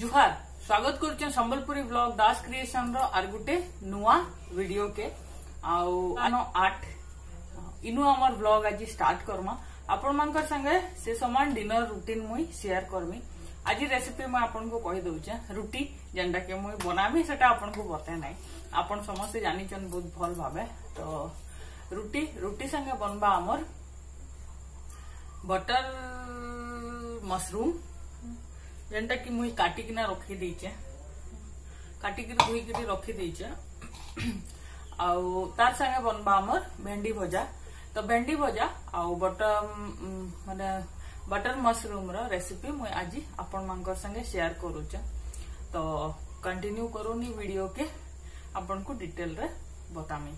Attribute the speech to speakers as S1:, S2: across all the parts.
S1: জুহার স্বাগত করছেন সম্বলপুরী ব্লগ দাস ক্রিয়েসন র আর গোটে নূয়া ভিডিও কে আউ আট ইনু আমার ব্লগ আজ স্টার্ট করমা আপন মানকর সঙ্গে সে সমান ডিনর রুটিন মুই শেয়ার করমি আজ রেসিপি মুই আপনকু কই দউছে রুটি যেনটা কে মুই বনামি সেটা আপনকু বতাই নাই আপন সমস্তে জানিছন বহুত ভাল ভাবে তো রুটি রুটি সঙ্গে বনবা আমার বটর মশরুম যেটা কি মুই কাটিকিনা রখি দেইছে কাটিকি ধুইকি রখি দেইছে ଆଉ ତାର ସାଙ୍ଗେ ବନବା ଆମର ଭେଣ୍ଡି ଭଜା ତ ଭେଣ୍ଡି ଭଜା ଆଉ ବଟର ମାନେ ବଟର ମସରୁମ ର ରେସିପି ମୁଁ ଆଜି ଆପଣମାନଙ୍କର ସାଙ୍ଗେ ସେୟାର କରୁଛେ ତ କଣ୍ଟିନ୍ୟୁ କରୁନି ଭିଡିଓ କେ ଆପଣଙ୍କୁ ଡିଟେଲରେ ବତାମି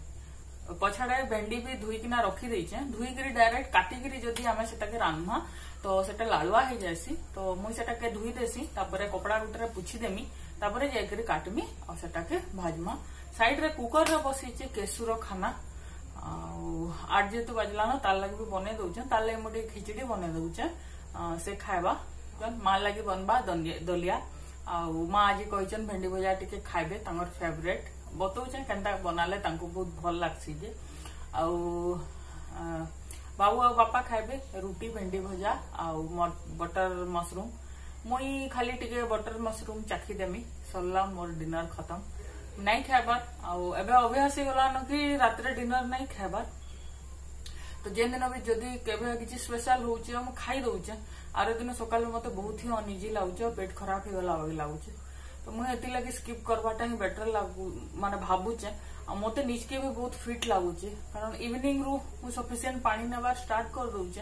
S1: পছাড়ে ভেন্ডি বি ধুইকিনা রখি দেইছে ধুইকি ডাইরেক্ট কাটিকি যদি আমি সেটাকে রান্ধমা তো সেটা লালুয়া হয়ে যাইছি তো মুই সেটাকে ধুই দেছি তারপরে কপড়া গুটরে পুছি দেমি তারপরে যাইকি কাটমি আর সেটাকে ভাজমা সাইডরে কুকররে বসেছে কেশুর খানা আর যেহেতু বাজলান তার লাগি বি বনাই দৌছে তার লাগি মুটি খিচড়ি বনাই দৌছে সে খাইবা মা লাগি বনবা দলিয়া ଆଉ ମା ଆଜି କହିଛନ୍ତି ଭେଣ୍ଡି ଭଜା ଟିକେ ଖାଇବେ ତାଙ୍କର ଫେଭରେଟ୍ ବତଉଛେଁ କେନ୍ତା ବନାଲେ ତାଙ୍କୁ ବହୁତ ଭଲ ଲାଗ୍ସି ଯେ ଆଉ ବାବୁ ଆଉ ବାପା ଖାଇବେ ରୁଟି ଭେଣ୍ଡି ଭଜା ଆଉ ବଟର ମସରୁମ୍ ମୁଇଁ ଖାଲି ଟିକେ ବଟର ମସରୁମ୍ ଚାଖି ଦେମି ସରିଲା ମୋର ଡିନର ଖତମ ନାଇଁ ଖାଇବାର ଆଉ ଏବେ ଅଭ୍ୟାସ ହେଇଗଲାନ କି ରାତିରେ ଡିନର ନାଇଁ ଖାଇବାର ତ ଯେନ୍ ଦିନ ବି ଯଦି କେବେ କିଛି ସ୍ପେଶାଲ ହଉଛି ମୁଁ ଖାଇ ଦଉଛେ ଆର ଦିନ ସକାଳୁ ମତେ ବହୁତ ହିଁ ଅନିଜି ଲାଗୁଛି ଆଉ ପେଟ ଖରାପ ହେଇଗଲା ଭଳି ଲାଗୁଛି तो मुझे लगे स्कीप करवाटा ही बेटर लगू माने भावुचे मत निजके भी बहुत फिट लगुचे कारण इवनिंग रु मु सफिसीयंट पा नेवा स्टार्ट कर दूचे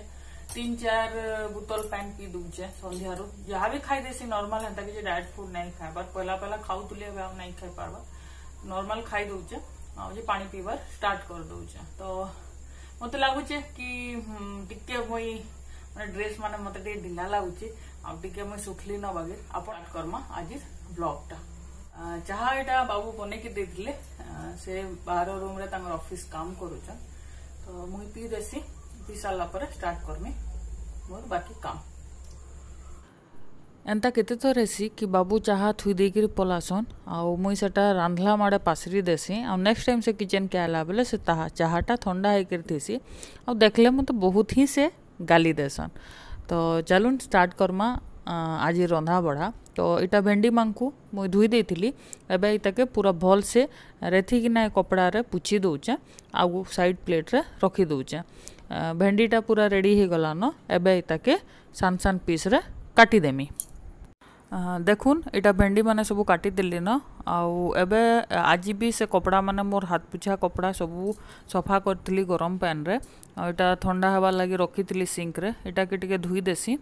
S1: तीन चार बोतल पैन पी दूचे सन्धार जहाँ भी खाईदेसी नर्माल हेता कि डायट फुड नहीं खाबार पहला पहला खाऊली तो अब नहीं खाई पार्बार नर्माल खाई दूचे आज पा पीबार स्टार्ट कर दूचे तो मत लगुचे कि हम्म, टिके मुई मैं ड्रेस मान मत ढिला लगुचे आउ टिके मुई सुखली आप आज ब्लक जहाँ बाबू बनई कि से बार
S2: रूम अफिस् काम कर एंता केते बाबू चाहा थुई देकर पलासन आई मुई रांधला माडे पासरी देसी आउ नेक्स्ट टाइम से किचन के आला बोले से ताहा चाहाटा ठंडा थीसी आउ देखले म बहुत ही से गाली देसन तो चलुन स्टार्ट करमा ଆଜି ରନ୍ଧାବଢ଼ା ତ ଏଇଟା ଭେଣ୍ଡି ମାଙ୍କୁ ମୁଇଁ ଧୋଇ ଦେଇଥିଲି ଏବେ ଏଇଟାକେ ପୁରା ଭଲସେ ରେଥିକିନା ଏ କପଡ଼ାରେ ପୁଛି ଦେଉଛେ ଆଉ ସାଇଡ଼ ପ୍ଲେଟରେ ରଖି ଦେଉଛେ ଭେଣ୍ଡିଟା ପୁରା ରେଡ଼ି ହେଇଗଲାନ ଏବେ ଏଇଟାକେ ସାନ ସାନ ପିସ୍ରେ କାଟିଦେମି ଦେଖୁନ୍ ଏଇଟା ଭେଣ୍ଡି ମାନେ ସବୁ କାଟିଦେଲି ନ ଆଉ ଏବେ ଆଜି ବି ସେ କପଡ଼ା ମାନେ ମୋର ହାତ ପୁଛା କପଡ଼ା ସବୁ ସଫା କରିଥିଲି ଗରମ ପ୍ୟାନ୍ରେ ଆଉ ଏଇଟା ଥଣ୍ଡା ହେବା ଲାଗି ରଖିଥିଲି ସିଙ୍କରେ ଏଇଟାକେ ଟିକେ ଧୋଇଦେସି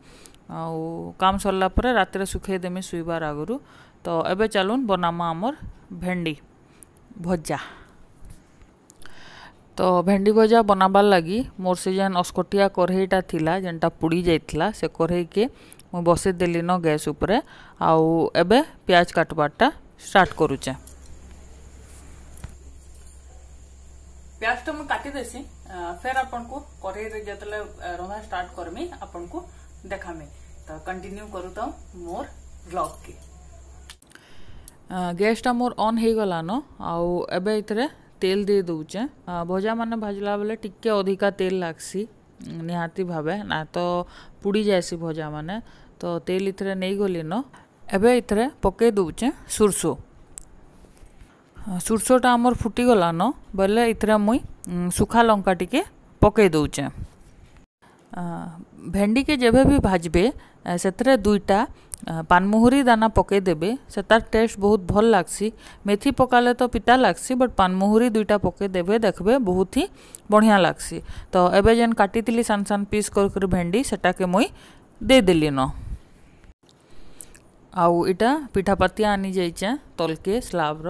S2: ଆଉ କାମ ସରିଲା ପରେ ରାତିରେ ଶୁଖେଇ ଦେମି ଶୁଇବାର ଆଗରୁ ତ ଏବେ ଚାଲୁନ୍ ବନାମା ଆମର ଭେଣ୍ଡି ଭଜା ତ ଭେଣ୍ଡି ଭଜା ବନାବାର୍ ଲାଗି ମୋର ସେ ଯେନ୍ ଅସ୍କଟିଆ କଢ଼େଇଟା ଥିଲା ଯେନ୍ଟା ପୁଡ଼ି ଯାଇଥିଲା ସେ କଢ଼େଇକେ ମୁଇଁ ବସେଇ ଦେଲିନ ଗ୍ୟାସ୍ ଉପରେ ଆଉ ଏବେ ପିଆଜ କାଟବାରଟା ଷ୍ଟାର୍ଟ କରୁଛେ
S1: ପିଆଜଟା ମୁଁ କାଟିଦେସି ଫେର୍ ଆପଣଙ୍କୁ କଢ଼େଇରେ ଯେତେବେଳେ ରନ୍ଧା ଷ୍ଟାର୍ଟ କରମି ଆପଣଙ୍କୁ দেখা में तो कंटिन्यू करू तो मोर ब्लग के
S2: ଗ୍ୟାସ୍ଟା ମୋର ଅନ୍ ହେଇଗଲାନ ଆଉ ଏବେ ଏଥିରେ ତେଲ ଦେଇ ଦେଉଛେ ଭଜାମାନେ ଭାଜିଲା ବେଲେ ଟିକେ ଅଧିକା ତେଲ ଲାଗ୍ସି ନିହାତି ଭାବେ ନା ତ ପୁଡ଼ି ଯାଏସି ଭଜାମାନେ ତ ତେଲ ଏଥିରେ ନେଇଗଲିନ ଏବେ ଏଥିରେ ପକେଇ ଦେଉଛେ ସୁର୍ଷ ସୁର୍ଷଟା ଆମର ଫୁଟିଗଲାନ ବେଲେ ଏଥିରେ ମୁଇଁ ଶୁଖା ଲଙ୍କା ଟିକେ ପକେଇ ଦେଉଛେ ଭେଣ୍ଡିକେ ଯେବେ ବି ଭାଜ୍ବେ ସେଥିରେ ଦୁଇଟା ପାନମୁହୁରି ଦାନା ପକେଇଦେବେ ସେ ତାର୍ ଟେଷ୍ଟ ବହୁତ ଭଲ ଲାଗ୍ସି ମେଥି ପକାଲେ ତ ପିତା ଲାଗ୍ସି ବଟ୍ ପାନମୁହୁରି ଦୁଇଟା ପକେଇଦେବେ ଦେଖ୍ବେ ବହୁତ ହିଁ ବଢ଼ିଆ ଲାଗ୍ସି ତ ଏବେ ଯେନ୍ କାଟିଥିଲି ସାନ୍ ସାନ୍ ପିସ୍ କରିକରି ଭେଣ୍ଡି ସେଟାକେ ମୁଇଁ ଦେଇଦେଲିନ ଆଉ ଇଟା ପିଠାପାତିଆ ଆନିଯାଇଚେଁ ତଲ୍କେ ସ୍ଲାବ୍ର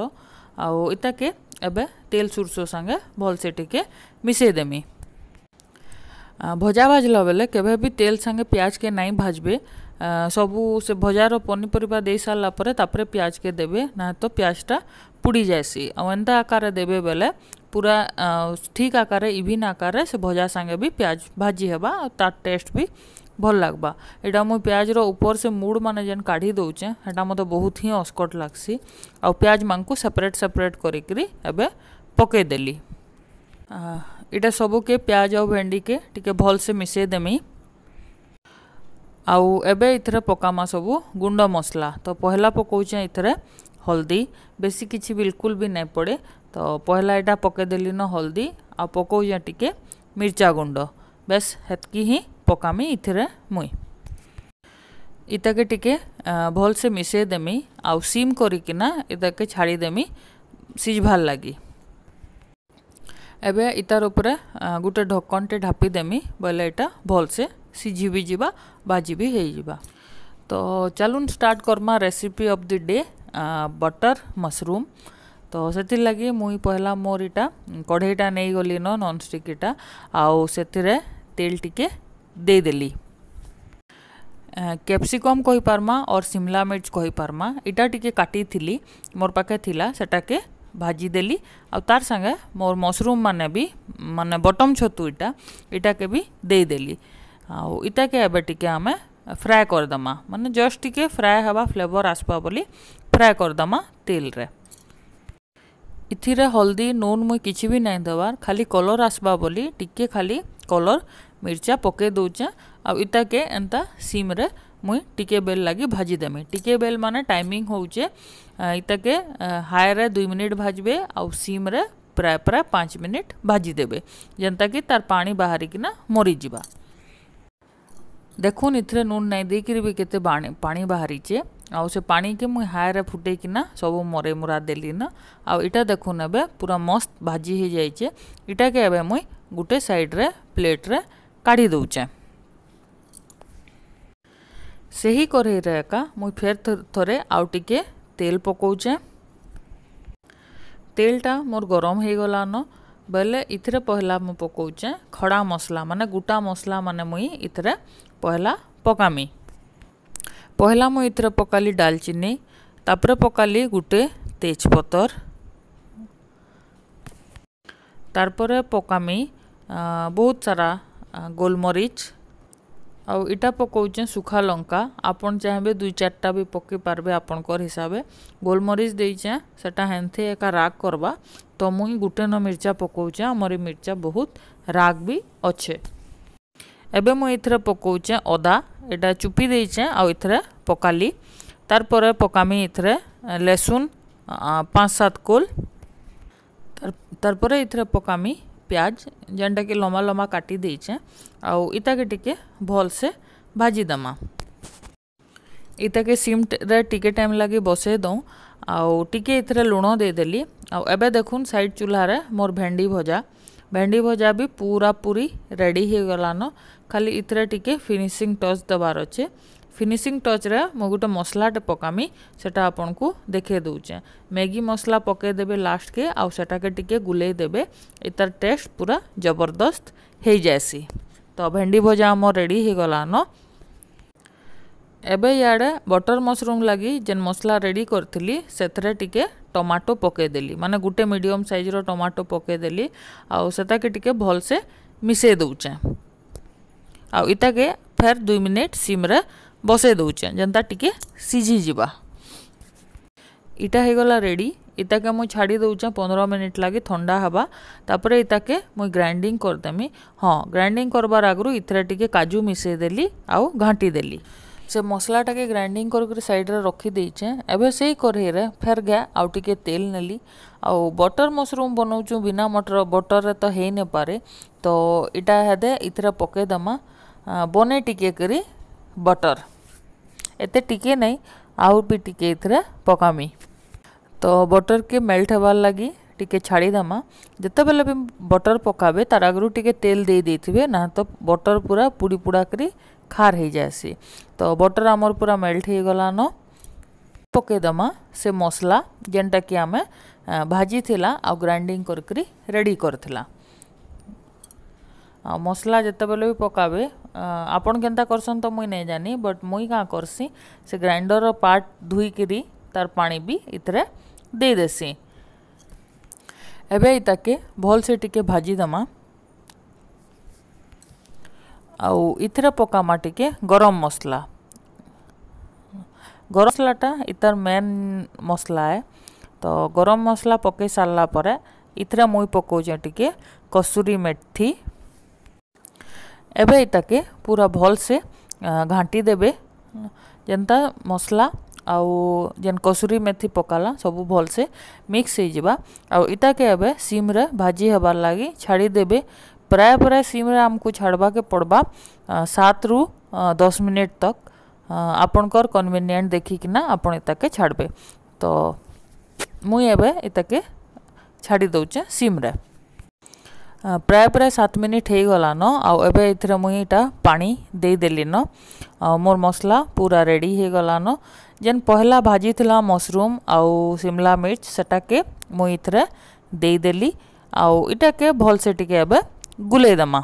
S2: ଆଉ ଇଟାକେ ଏବେ ତେଲ୍ ସୁର୍ଷୋ ସାଙ୍ଗେ ଭଲ୍ସେ ଟିକେ ମିଶେଇ ଦେମି भजा भाजला बेले के तेल सागे पिज के नाई भाजबे सबू से भजार पनीपरिया दे सारापर तापर पिज के देवे ना तो पिजटा पुड़ी जासी आंता आकार देवे बेले पूरा ठीक आकार इविन आकार से भजा सागे भी पिज भाजी हेबा तार टेस्ट भी भल लग्वा यहाँ मुझ पिजर ऊपर से मुड मान जेन काढ़ी दौचे हेटा मत तो बहुत ही अस्कट लग्सी आउ पिज मेपरेट सेपरेट करके पकईदेली ଏଇଟା ସବୁକେ ପିଆଜ ଆଉ ଭେଣ୍ଡିକେ ଟିକେ ଭଲସେ ମିଶାଇ ଦେମି ଆଉ ଏବେ ଏଥିରେ ପକାମା ସବୁ ଗୁଣ୍ଡ ମସଲା ତ ପହିଲା ପକାଉଛେଁ ଏଥିରେ ହଳଦୀ ବେଶୀ କିଛି ବିଲକୁଲ ବି ନାଇଁ ପଡ଼େ ତ ପହିଲା ଏଇଟା ପକାଇଦେଲି ନ ହଳଦୀ ଆଉ ପକାଉଛେଁ ଟିକେ ମିର୍ଚା ଗୁଣ୍ଡ ବେସ୍ ହେତ୍କି ହିଁ ପକାମି ଏଥିରେ ମୁଇଁ ଇତାକେ ଟିକେ ଭଲସେ ମିଶାଇ ଦେମି ଆଉ ସିମ୍ କରିକିନା ଇତାକେ ଛାଡ଼ିଦେମି ସିଝବାର୍ ଲାଗି एबे इतार उपरे गुटे ढक्कन टे ढापी देमी बोले एटा भलसे सीझी भी जीवा बाजी भी हो जीवा तो चलून start Karma recipe of the day butter mushroom तो से लगे मुई पहला मोर इटा कढ़ईटा नहीं गली नो नॉन स्टिक इटा आउ से तेल टिके दे देली कैप्सिकम कही पार्मा और शिमला मिर्च कही पार्मा इटा टिके काटी थिली मोर पाखे थिला सेटा के भाजी देली आ तार सागे मोर मशरूम मान भी मान बटम छतु इटा इटा के भी देदेली आटा के एवं टी आम फ्राए करदेम मान जस्ट टी फ्राए हवा फ्लेवर आसवा बोली फ्राए करदे तेल रे इथिरे हल्दी नून मुई कि भी नहीं देवार खाली कलर आसवा बोली टिके खाली कलर मिर्चा पकई दौचे आटा के एंता सीम्रे ମୁଇଁ ଟିକେ ବେଲ୍ ଲାଗି ଭାଜିଦେମି ଟିକେ ବେଲ୍ ମାନେ ଟାଇମିଂ ହଉଛେ ଇତାକେ ହାଏରେ ଦୁଇ ମିନିଟ୍ ଭାଜବେ ଆଉ ସିମ୍ରେ ପ୍ରାୟ ପ୍ରାୟ ପାଞ୍ଚ ମିନିଟ୍ ଭାଜିଦେବେ ଯେନ୍ତାକି ତାର ପାଣି ବାହାରିକିନା ମରିଯିବା ଦେଖୁନ୍ ଇଥିରେ ନୁନ୍ ନାଇଁ ଦେଇକିରି ବି କେତେ ପାଣି ବାହାରିଛେ ଆଉ ସେ ପାଣିକେ ମୁଇଁ ହାଏରେ ଫୁଟେଇକିନା ସବୁ ମରେଇ ମୁରା ଦେଲିନା ଆଉ ଇଟା ଦେଖୁନ୍ ଏବେ ପୁରା ମସ୍ତ ଭାଜି ହେଇଯାଇଛେ ଇଟାକେ ଏବେ ମୁଇଁ ଗୋଟେ ସାଇଡ଼୍ରେ ପ୍ଲେଟ୍ରେ କାଢ଼ି ଦେଉଛେଁ ସେହି କରେଇରେ ଏକା ମୁଇଁ ଫେର୍ ଥରେ ଆଉ ଟିକେ ତେଲ ପକଉଛେ ତେଲଟା ମୋର ଗରମ ହେଇଗଲାନ ବେଲେ ଇଥିରେ ପହଲା ମୁଁ ପକଉଛେ ଖଡ଼ା ମସଲା ମାନେ ଗୋଟା ମସଲା ମାନେ ମୁଇଁ ଇଥିରେ ପହଲା ପକାମି ପହଲା ମୁଁ ଇଥିରେ ପକାଲି ଡାଲଚିନି ତାପରେ ପକାଲି ଗୋଟେ ତେଜପତର ତାର୍ପରେ ପକାମି ବହୁତ ସାରା ଗୋଲମରିଚ ଆଉ ଇଟା ପକଉଚେ ଶୁଖା ଲଙ୍କା ଆପଣ ଚାହିଁବେ ଦୁଇ ଚାରିଟା ବି ପକେଇ ପାରବେ ଆପଣଙ୍କର ହିସାବେ ଗୋଲମରିଚ ଦେଇଚେଁ ସେଟା ହେନ୍ଥି ଏକା ରାଗ କରବା ତ ମୁଇଁ ଗୁଟେନ ମିର୍ଚା ପକଉଚେଁ ଆମର ଏ ମିର୍ଚା ବହୁତ ରାଗ ବି ଅଛେ ଏବେ ମୁଁ ଏଥିରେ ପକଉଚେଁ ଅଦା ଏଇଟା ଚୁପି ଦେଇଚେଁ ଆଉ ଏଥିରେ ପକାଲି ତାର୍ପରେ ପକାମି ଏଥିରେ ଲେସୁନ୍ ପାଞ୍ଚ ସାତ କୋଲ୍ ତାର୍ପରେ ଏଥିରେ ପକାମି ପିଆଜ ଯେନ୍ଟାକି ଲମ୍ବା ଲମ୍ବା କାଟି ଦେଇଛେଁ ଆଉ ଇତାକେ ଟିକେ ଭଲ୍ସେ ଭାଜିଦେମା ଇତାକେ ସିମ୍ରେ ଟିକେ ଟାଇମ୍ ଲାଗି ବସେଇ ଦଉଁ ଆଉ ଟିକେ ଏଥିରେ ଲୁଣ ଦେଇଦେଲି ଆଉ ଏବେ ଦେଖୁନ୍ ସାଇଡ଼୍ ଚୁଲ୍ହାରେ ମୋର ଭେଣ୍ଡି ଭଜା ଭେଣ୍ଡି ଭଜା ବି ପୁରା ପୁରି ରେଡ଼ି ହେଇଗଲାନ ଖାଲି ଏଥିରେ ଟିକେ ଫିନିସିଂ ଟଚ୍ ଦେବାର ଅଛେ ফিনিশিং টଚ୍ରେ ମୁଁ ଗୋଟେ ମସଲାଟେ ପକାମି ସେଟା ଆପଣଙ୍କୁ ଦେଖେଇ ଦେଉଛେଁ ମ୍ୟାଗି ମସଲା ପକେଇଦେବେ ଲାଷ୍ଟକେ ଆଉ ସେଟାକେ ଟିକେ ଗୁଲେଇ ଦେବେ ଇତାର ଟେଷ୍ଟ ପୁରା ଜବରଦସ୍ତ ହେଇଯାଏସି ତ ଭେଣ୍ଡି ଭଜା ଆମର ରେଡ଼ି ହେଇଗଲାନ ଏବେ ଇଆଡ଼େ ବଟର ମସରୁମ୍ ଲାଗି ଯେନ୍ ମସଲା ରେଡ଼ି କରିଥିଲି ସେଥିରେ ଟିକେ ଟମାଟୋ ପକେଇଦେଲି ମାନେ ଗୋଟେ ମିଡ଼ିୟମ୍ ସାଇଜ୍ର ଟମାଟୋ ପକେଇଦେଲି ଆଉ ସେଟାକେ ଟିକେ ଭଲସେ ମିଶେଇ ଦେଉଛେଁ ଆଉ ଇତାକେ ଫେର୍ ଦୁଇ ମିନିଟ୍ ସିମ୍ରେ ବସେଇ ଦେଉଛେ ଯେନ୍ତା ଟିକେ ସିଝିଯିବା ଇଟା ହେଇଗଲା ରେଡ଼ି ଇତାକେ ମୁଇଁ ଛାଡ଼ି ଦେଉଛେଁ ପନ୍ଦର ମିନିଟ୍ ଲାଗି ଥଣ୍ଡା ହେବା ତାପରେ ଇତାକେ ମୁଇଁ ଗ୍ରାଇଣ୍ଡିଂ କରିଦେମି ହଁ ଗ୍ରାଇଣ୍ଡିଂ କରବାର୍ ଆଗରୁ ଇଥିରେ ଟିକେ କାଜୁ ମିଶେଇ ଦେଲି ଆଉ ଘାଣ୍ଟି ଦେଲି ସେ ମସଲାଟାକେ ଗ୍ରାଇଣ୍ଡିଂ କରିକି ସାଇଡ଼୍ରେ ରଖିଦେଇଛେଁ ଏବେ ସେଇ କରେଇରେ ଫେର୍ ଗା ଆଉ ଟିକେ ତେଲ୍ ନେଲି ଆଉ ବଟର୍ ମସରୁମ୍ ବନଉଛୁ ବିନା ମଟର ବଟର୍ରେ ତ ହେଇ ନେପାରେ ତ ଇଟା ହେଦେ ଇଥିରେ ପକେଇଦେମା ବନେଇ ଟିକେ କରି ବଟର୍ ଏତେ ଟିକେ ନାହିଁ ଆଉ ବି ଟିକେ ଏଥିରେ ପକାମି ତ ବଟର୍କେ ମେଲ୍ଟ ହେବାର୍ ଲାଗି ଟିକେ ଛାଡ଼ିଦେମା ଯେତେବେଲେ ବି ବଟର୍ ପକାବେ ତାର୍ ଆଗରୁ ଟିକେ ତେଲ୍ ଦେଇ ଦେଇଥିବେ ନା ତ ବଟର୍ ପୁରା ପୁଡ଼ି ପୁଡ଼ା କରି ଖାର୍ ହେଇଯାଏସି ତ ବଟର୍ ଆମର୍ ପୁରା ମେଲ୍ଟ ହେଇଗଲାନ ପକେଇଦେମା ସେ ମସଲା ଯେନ୍ଟାକି ଆମେ ଭାଜିଥିଲା ଆଉ ଗ୍ରାଇଣ୍ଡିଂ କରିକିରି ରେଡ଼ି କରିଥିଲା ଆଉ ମସଲା ଯେତେବେଲେ ବି ପକାବେ ଆପଣ କେନ୍ତା କରସନ୍ ତ ମୁଇଁ ନାଇଁ ଜାନି ବଟ୍ ମୁଇଁ କାଁ କର୍ସି ସେ ଗ୍ରାଇଣ୍ଡର୍ର ପାର୍ଟ ଧୁଇକିରି ତାର୍ ପାଣି ବି ଇଥିରେ ଦେଇଦେସି ଏବେ ଇତାକେ ଭଲ୍ସେ ଟିକେ ଭାଜିଦେମା ଆଉ ଇଥିରେ ପକାମା ଟିକେ ଗରମ ମସଲା ଗରମ ମସଲାଟା ଇତାର ମେନ୍ ମସଲା ଏ ତ ଗରମ ମସଲା ପକେଇ ସାରିଲା ପରେ ଇଥିରେ ମୁଇଁ ପକଉଛେଁ ଟିକେ କସୁରୀ ମେଥି एबे एबे पूरा भल से घाटी देवे जेनता मसला आउ जेन कसूरी मेथी पकाला सब भल से मिक्स होटा के एबे सीम्रे भाजी हबार लगी छाड़ी देवे प्राय प्राय सीम्रे आमको छाड़वा के पड़वा सात रु दस मिनिट तक आपणकर कनभीनियंट देखिकिना के छाड़बे तो मुई एबे इटा छाड़ी दौचे सीम्रे प्राय प्राय सात मिनिट हो गलान आर मुईटा पा देदेली न मोर मसला पूरा रेडी हो गलान जेन पहला भाजी था मशरूम आउ शिमला मिर्च सेटा के मुईरे देदेली आटा के भलसे टे गुलेदमा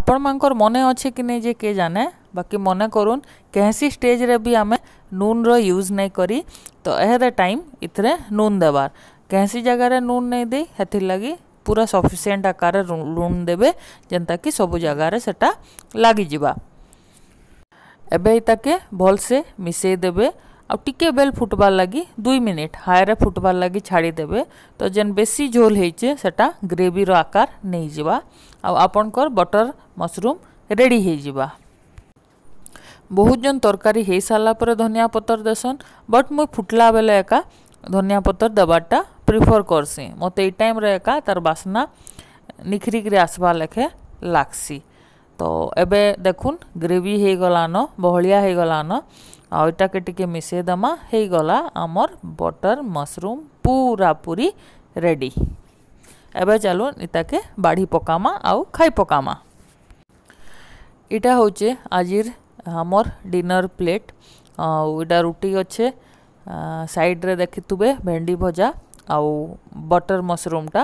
S2: आपण मन अच्छे कि नहीं जे के जाने बाकी मन करून कैसी स्टेज रे भी आम नून रूज नहीं करी तो एहरे टाइम इतने नून देवार कैसी जगह रे नून नहीं दे हेथिर लगी पूरा सफिसीयंट आकार लुण देवे जेनता कि सब जगार से लगवा एबे भलसे मिसेदेवे आउ टे बेल फुटबार लगे दुई मिनिट हाए फुटबार लगे छाड़ीदे तो जेन बेसी झोल होटा ग्रेवीर आकार नहीं जावा आपणकर बटर मशरूम रेडी बहुत जन तरकारी हो सारापर धनिया पतर देसन बट मुई फुटला बेले एका धनिया पतर देवार्टा ପ୍ରିଫର୍ କର୍ସି ମୋତେ ଏଇ ଟାଇମ୍ରେ ଏକା ତାର୍ ବାସ୍ନା ନିଖିରିକିରି ଆସ୍ବା ଲେଖେ ଲାଗ୍ସି ତ ଏବେ ଦେଖୁନ୍ ଗ୍ରେଭି ହେଇଗଲାନ ବହଳିଆ ହେଇଗଲାନ ଆଉ ଇଟାକେ ଟିକେ ମିଶେଇଦେମା ହେଇଗଲା ଆମର୍ ବଟର୍ ମସରୁମ୍ ପୁରାପୁରି ରେଡ଼ି ଏବେ ଚାଲୁନ୍ ଇଟାକେ ବାଢ଼ି ପକାମା ଆଉ ଖାଇ ପକାମା ଇଟା ହଉଛେ ଆଜିର୍ ଆମର୍ ଡିନର୍ ପ୍ଲେଟ୍ ଆଉ ଏଇଟା ରୁଟି ଅଛେ ସାଇଡ଼୍ରେ ଦେଖିଥିବେ ଭେଣ୍ଡି ଭଜା आउ बटर मशरूम टा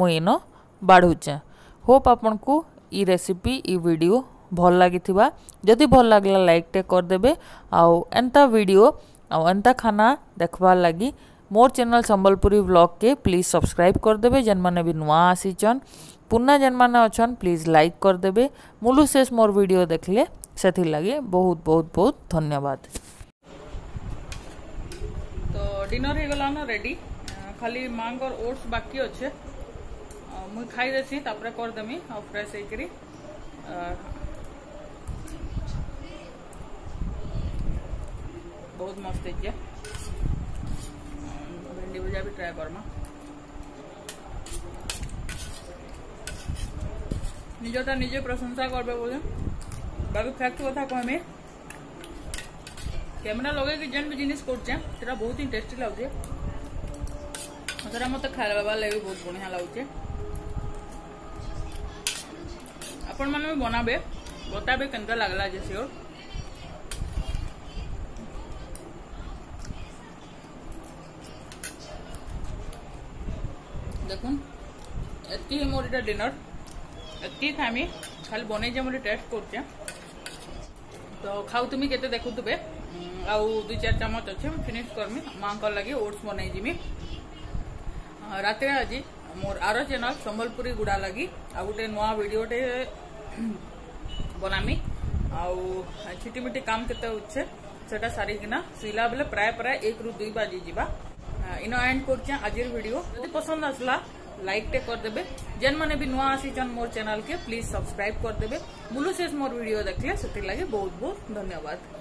S2: मुन बाढ़ुचे होप आपन को ई रेसीपी वीडियो भल लगी जदि भल लगला लाइक टे करदे आउ एंता वीडियो आउ एंता खाना देखवार लगी मोर चैनल संबलपुरी ब्लॉग के प्लीज सब्सक्राइब करदे जेन मैंने भी नुआ आसीचन पुर्णा जेन मैंने अच्छा प्लीज लाइक करदे मूलु शेष मोर भिड देखले से लगे बहुत बहुत बहुत धन्यवाद
S1: तो डिनर हो गलान रेडी खाली मांग और ओट्स बाकी अच्छे मुझे खाई देसी तापर करदेमी आ फ्रेश होकर बहुत मस्त है भेंडी भुजा भी ट्राए करमा निजटा निजे प्रशंसा करबे बोले बाकी फैक्ट कथा कहमी कैमेरा लगे जेन भी जिनिस कर बहुत ही टेस्टी लगुचे ସେଟା ମୋତେ ଖାଇବା ବା ଲାଗି ବହୁତ ବଢ଼ିଆ ଲାଗୁଛେ ଆପଣମାନେ ବି ବନାବେ ବତାବେ କେନ୍ତା ଲାଗ୍ଲା ଯେ ସିଓର୍ দেখুন এতকি মোর এটা ডিনার এতকি খামি খালি বনাই যে মোটে টেস্ট করছে তো খাও তুমি কেতে দেখুথবে আউ দুই চার চামচ অছে ফিনিশ করমি মাঙ্কর লাগে ওটস বনাই যিমি ରାତିରେ ଆଜି ମୋର ଆର ଚ୍ୟାନେଲ ସମ୍ବଲପୁରୀ ଗୁଡ଼ା ଲାଗି ଆଉ ଗୋଟେ ନୂଆ ଭିଡ଼ିଓଟେ ବନାମି ଆଉ ଛିଟିମିଟି କାମ କେତେ ଅଛେ ସେଟା ସାରିକିନା ଶୁଇଲା ବେଲେ ପ୍ରାୟ ପ୍ରାୟ ଏକରୁ ଦୁଇ ବାଜି ଯିବା ଇନ ଏଣ୍ଡ କରୁଛେ ଆଜିର ଭିଡ଼ିଓ ଯଦି ପସନ୍ଦ ଆସିଲା ଲାଇକ୍ଟେ କରିଦେବେ ଯେନ୍ମାନେ ବି ନୂଆ ଆସିଛନ୍ ମୋର ଚ୍ୟାନେଲକେ ପ୍ଲିଜ୍ ସବସ୍କ୍ରାଇବ୍ କରିଦେବେ ବୁଲୁ ଶେଷ ମୋର ଭିଡ଼ିଓ ଦେଖିଲେ ସେଥିଲାଗି ବହୁତ ବହୁତ ଧନ୍ୟବାଦ